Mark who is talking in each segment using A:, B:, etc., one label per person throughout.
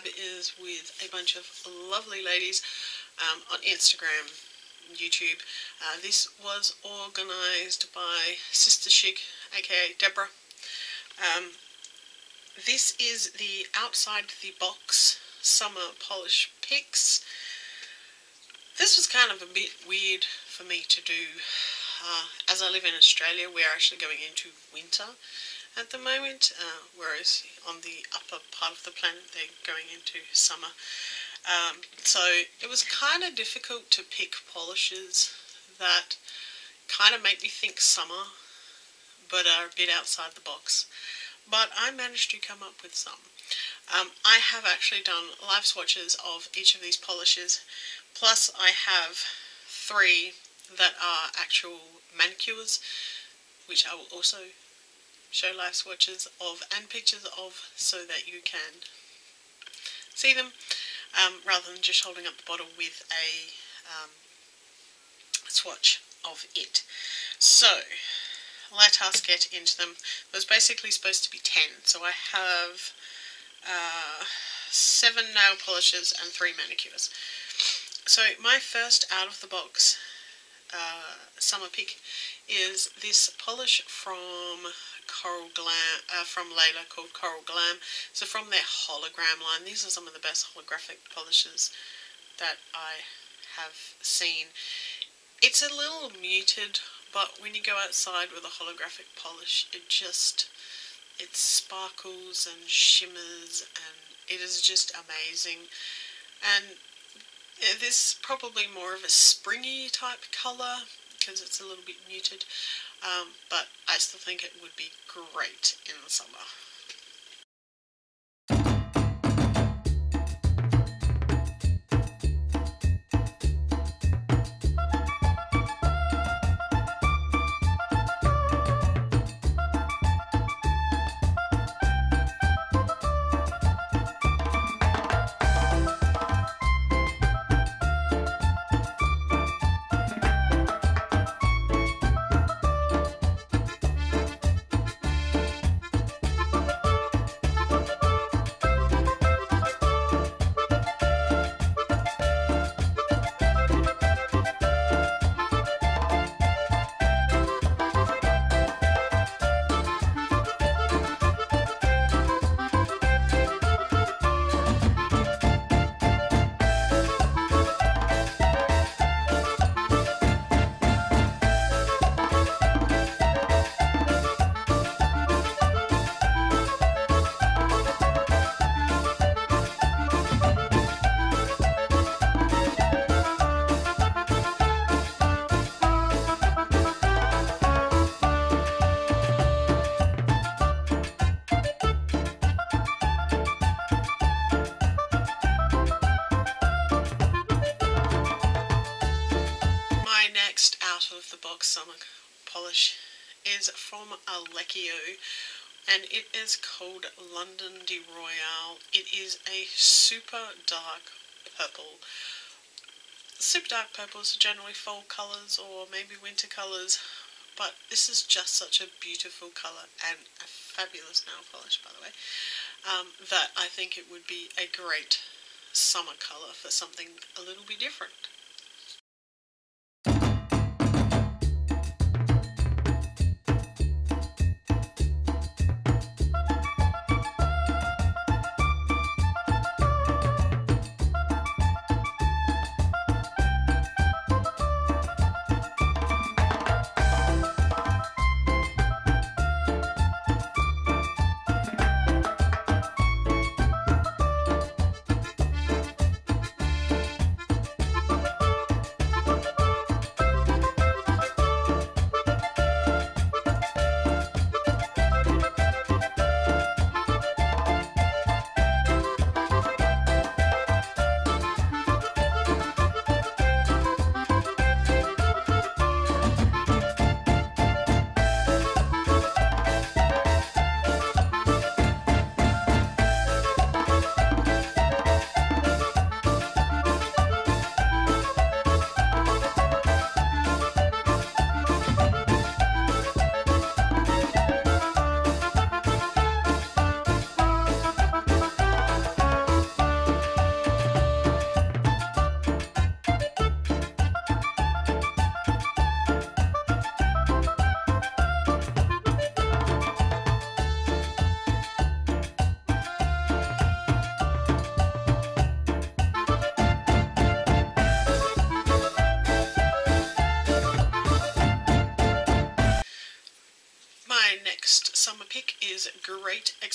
A: collab is with a bunch of lovely ladies um, on Instagram, YouTube. Uh, this was organised by Sister Chic, aka Deborah. Um, this is the outside the box summer polish picks. This was kind of a bit weird for me to do. Uh, as I live in Australia, we're actually going into winter at the moment, uh, whereas on the upper part of the planet they're going into summer. Um, so it was kind of difficult to pick polishes that kind of make me think summer, but are a bit outside the box. But I managed to come up with some. Um, I have actually done live swatches of each of these polishes, plus I have three that are actual manicures, which I will also show live swatches of and pictures of so that you can see them um, rather than just holding up the bottle with a um, swatch of it. So let us get into them. There's basically supposed to be 10 so I have uh, 7 nail polishes and 3 manicures. So my first out of the box uh, summer pick is this polish from Coral Glam, uh, from Layla called Coral Glam. So from their hologram line, these are some of the best holographic polishes that I have seen. It's a little muted, but when you go outside with a holographic polish, it just, it sparkles and shimmers and it is just amazing. And this is probably more of a springy type colour because it's a little bit muted um, but I still think it would be great in the summer. And it is called London de Royale. It is a super dark purple. Super dark purples are generally fall colours or maybe winter colours but this is just such a beautiful colour and a fabulous nail polish by the way um, that I think it would be a great summer colour for something a little bit different.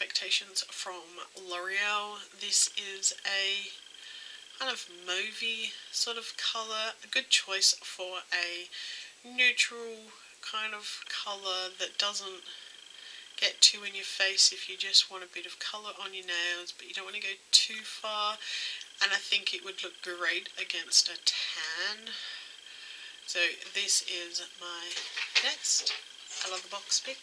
A: Expectations from L'Oreal. This is a kind of mauvey sort of colour. A good choice for a neutral kind of colour that doesn't get too in your face if you just want a bit of colour on your nails but you don't want to go too far and I think it would look great against a tan. So this is my next out of the box pick.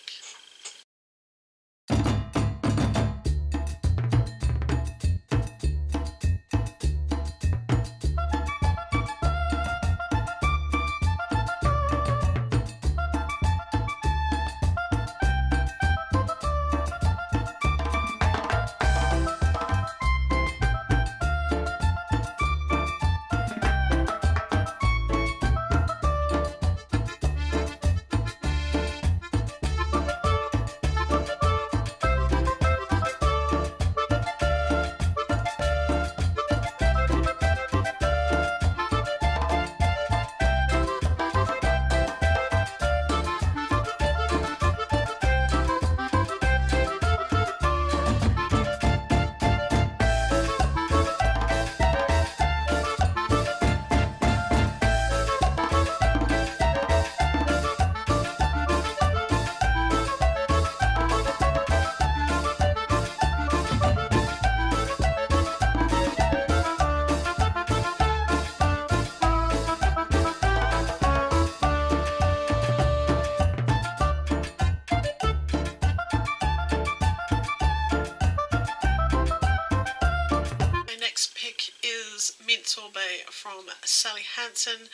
A: From Sally Hansen.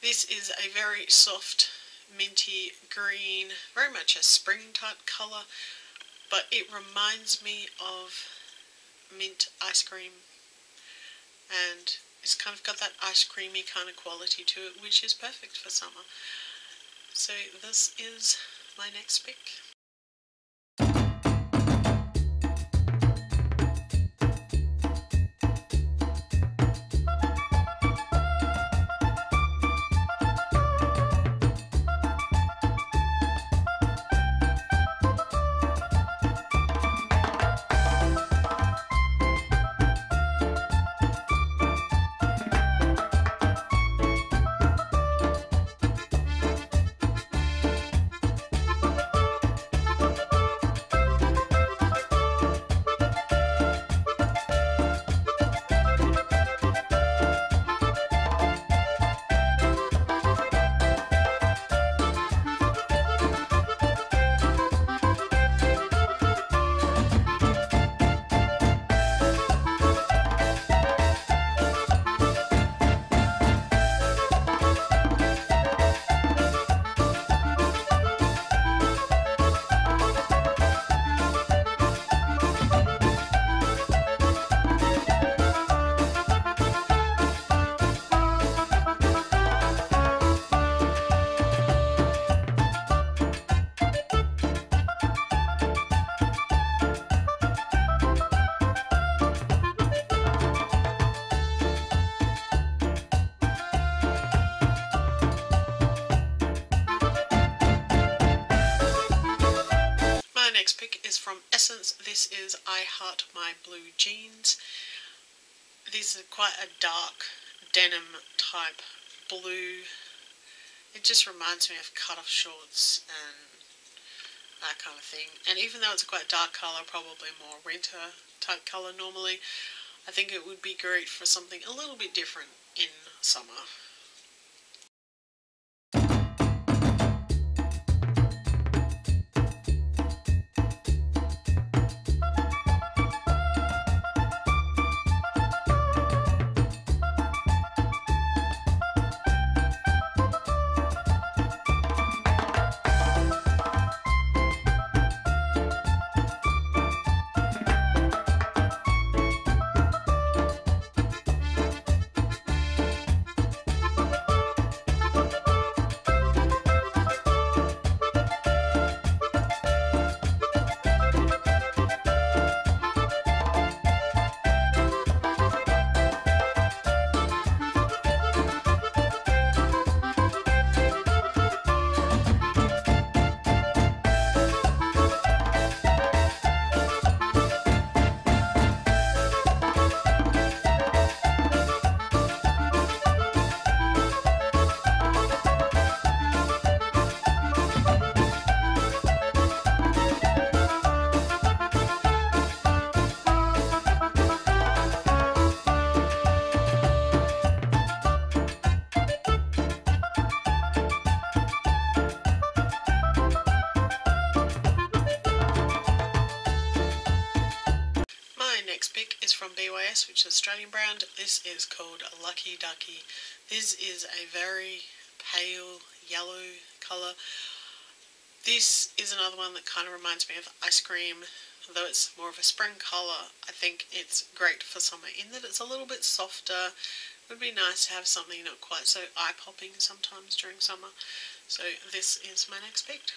A: This is a very soft minty green, very much a spring type colour, but it reminds me of mint ice cream and it's kind of got that ice creamy kind of quality to it which is perfect for summer. So this is my next pick. Heart My Blue Jeans. These are quite a dark denim type blue. It just reminds me of cut-off shorts and that kind of thing. And even though it's a quite dark colour, probably more winter type colour normally, I think it would be great for something a little bit different in summer. BYS, which is Australian brand. This is called Lucky Ducky. This is a very pale yellow colour. This is another one that kind of reminds me of ice cream, though it's more of a spring colour. I think it's great for summer in that it's a little bit softer. It would be nice to have something not quite so eye-popping sometimes during summer. So this is my next pick.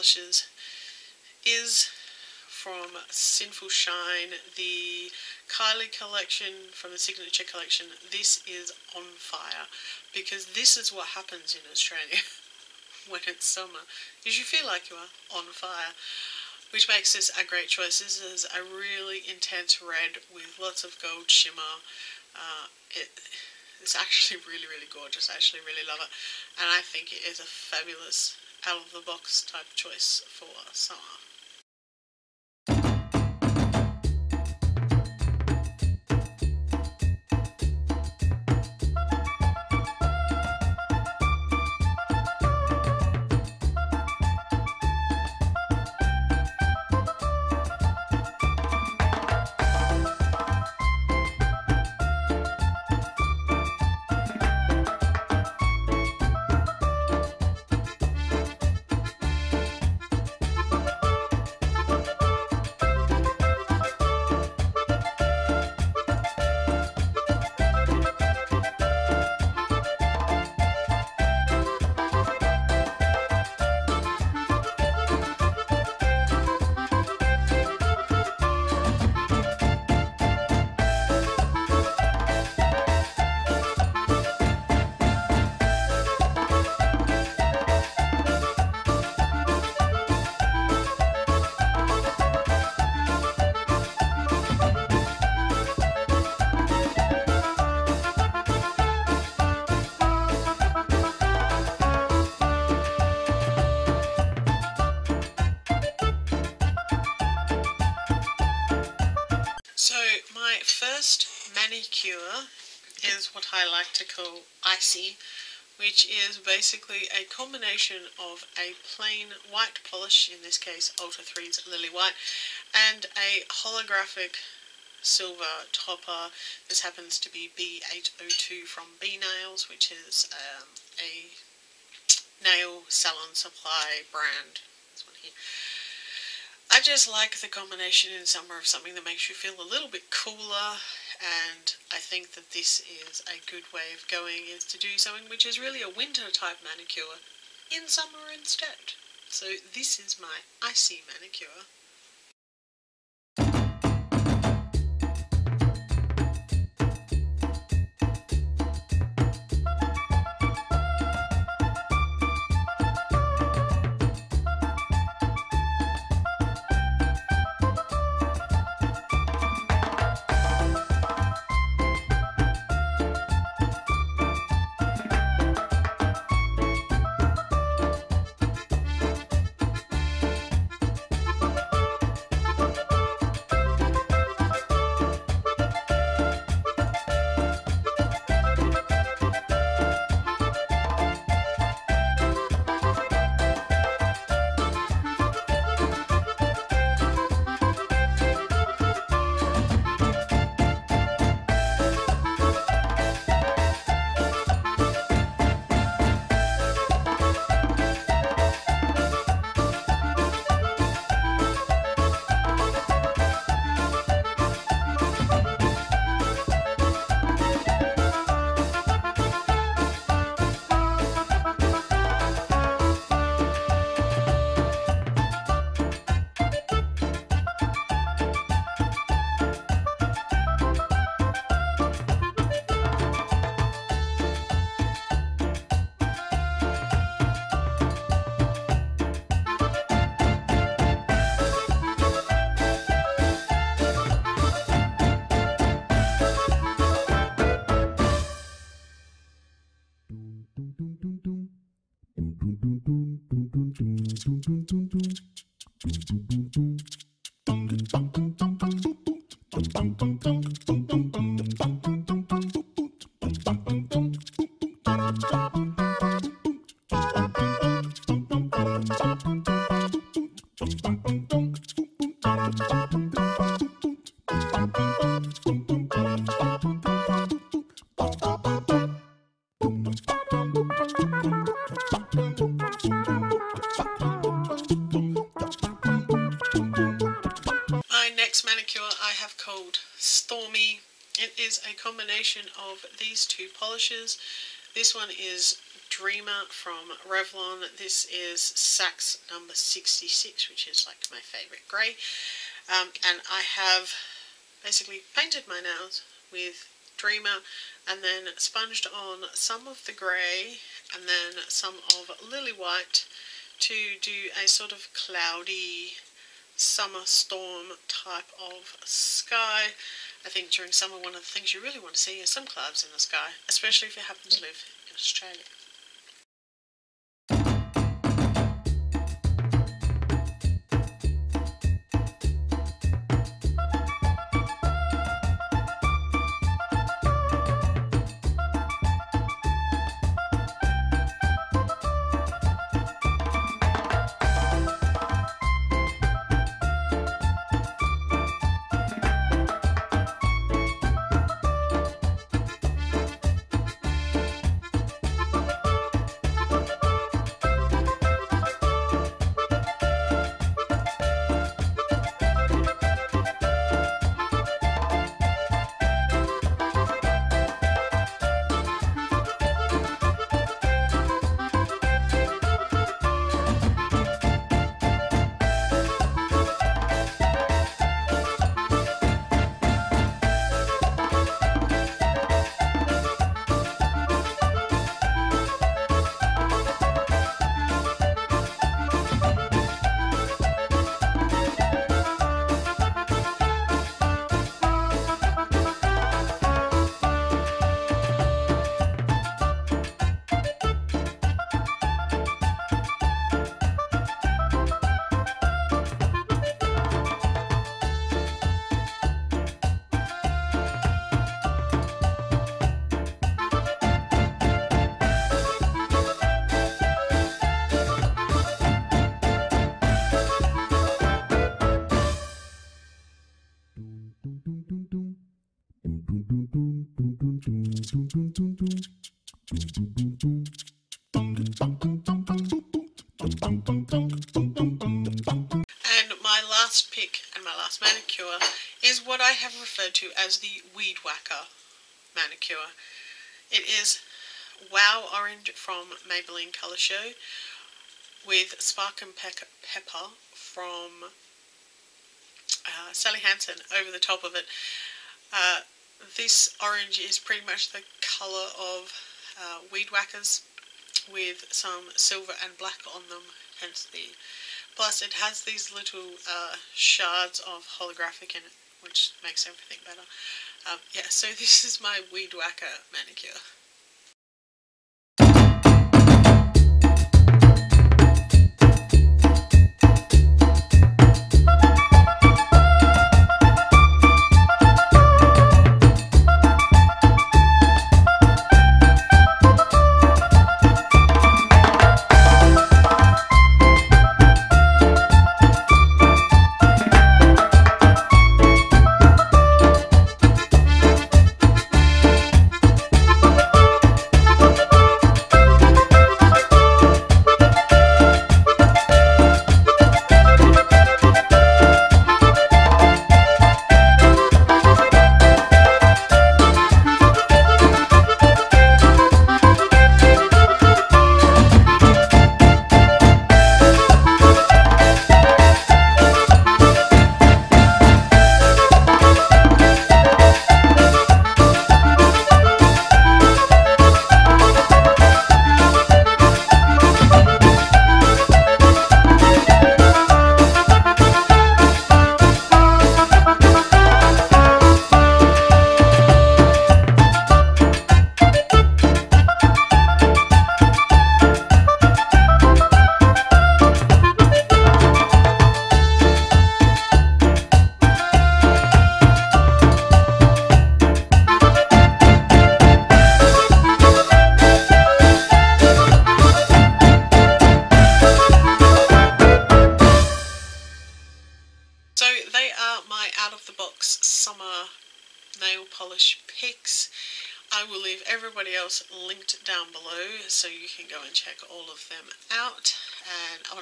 A: Polishes is from Sinful Shine, the Kylie collection from the Signature collection. This is on fire because this is what happens in Australia when it's summer, is you feel like you are on fire. Which makes this a great choice. This is a really intense red with lots of gold shimmer. Uh, it, it's actually really, really gorgeous. I actually really love it. And I think it is a fabulous out of the box type choice for summer. Call icy, which is basically a combination of a plain white polish, in this case Ulta3's Lily White, and a holographic silver topper. This happens to be B802 from B Nails, which is um, a nail salon supply brand. This one here. I just like the combination in summer of something that makes you feel a little bit cooler and I think that this is a good way of going is to do something which is really a winter type manicure in summer instead. So this is my icy manicure. 咚咚咚。咚 of these two polishes. This one is Dreamer from Revlon. This is Saks number 66, which is like my favorite grey. Um, and I have basically painted my nails with Dreamer and then sponged on some of the grey and then some of Lily White to do a sort of cloudy summer storm type of sky. I think during summer one of the things you really want to see is some clouds in the sky, especially if you happen to live in Australia. And my last pick and my last manicure is what I have referred to as the Weed Whacker manicure. It is Wow Orange from Maybelline Colour Show with Spark and Pe- Pepper from uh, Sally Hansen over the top of it. Uh, this orange is pretty much the colour of uh, Weed Whackers with some silver and black on them, hence the Plus, it has these little uh, shards of holographic in it, which makes everything better. Um, yeah, so this is my Weed Whacker manicure.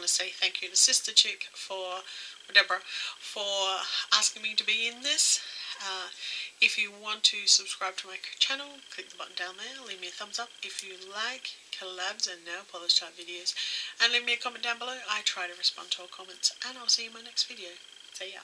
A: To say thank you to Sister Chick for, Deborah, for asking me to be in this. Uh, if you want to subscribe to my channel, click the button down there, leave me a thumbs up if you like collabs and nail polish type videos, and leave me a comment down below. I try to respond to all comments, and I'll see you in my next video. See ya.